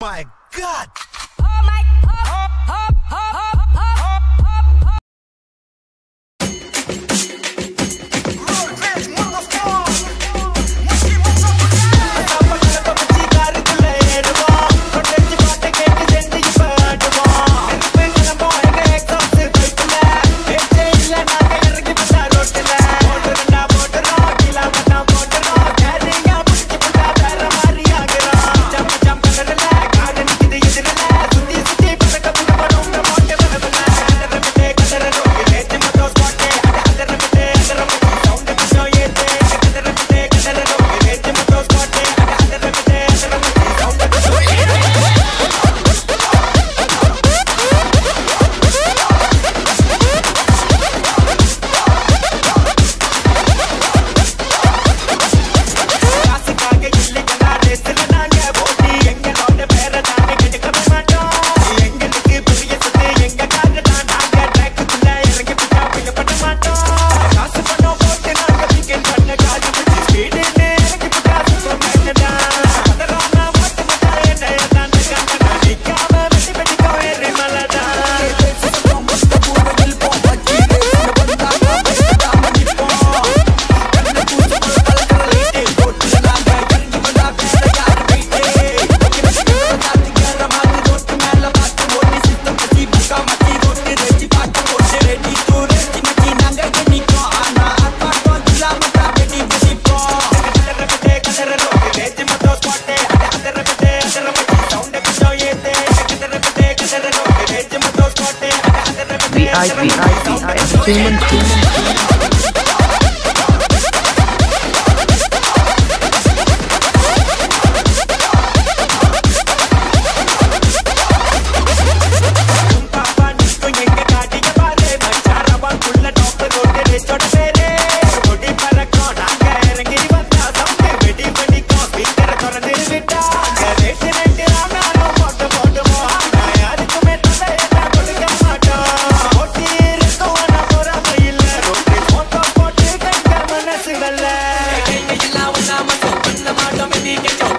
My God! IP, IP, IP, human, human, human. jump in the bottom and.